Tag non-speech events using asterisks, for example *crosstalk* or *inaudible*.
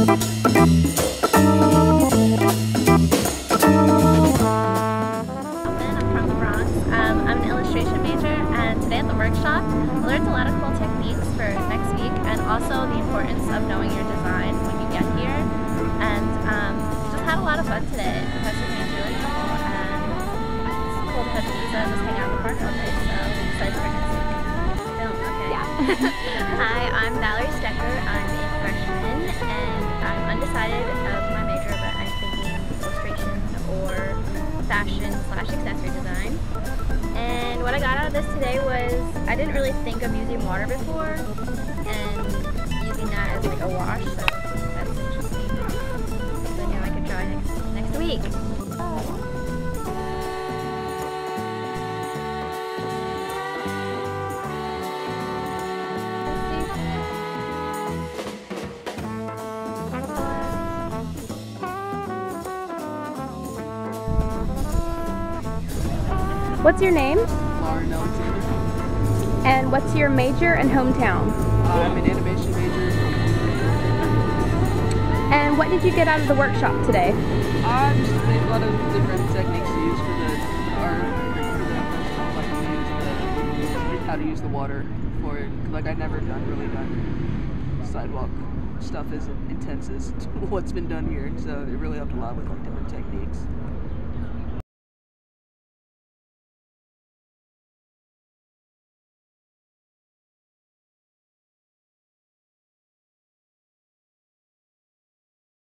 Um, i'm an illustration major and today at the workshop. I learned a lot of cool techniques for next week and also the importance of knowing your design when you get here. And um, just had a lot of fun today. The professor made really cool and cool to have these and just hang out in the park all day. So I'm excited Yeah. *laughs* Hi, I'm Valerie Stecker. I'm a freshman and of my major, but I'm thinking illustration or fashion slash accessory design. And what I got out of this today was I didn't really think of using water before and using that as like a wash, so that's interesting. So now I can try next, next week. What's your name? Lauren Alexander. And what's your major and hometown? Uh, I'm an animation major. And what did you get out of the workshop today? I just made a lot of different techniques to use for the art, for the like to use the, how to use the water for it. Like I never done really done sidewalk stuff as intense as *laughs* what's been done here, so it really helped a lot with like different techniques.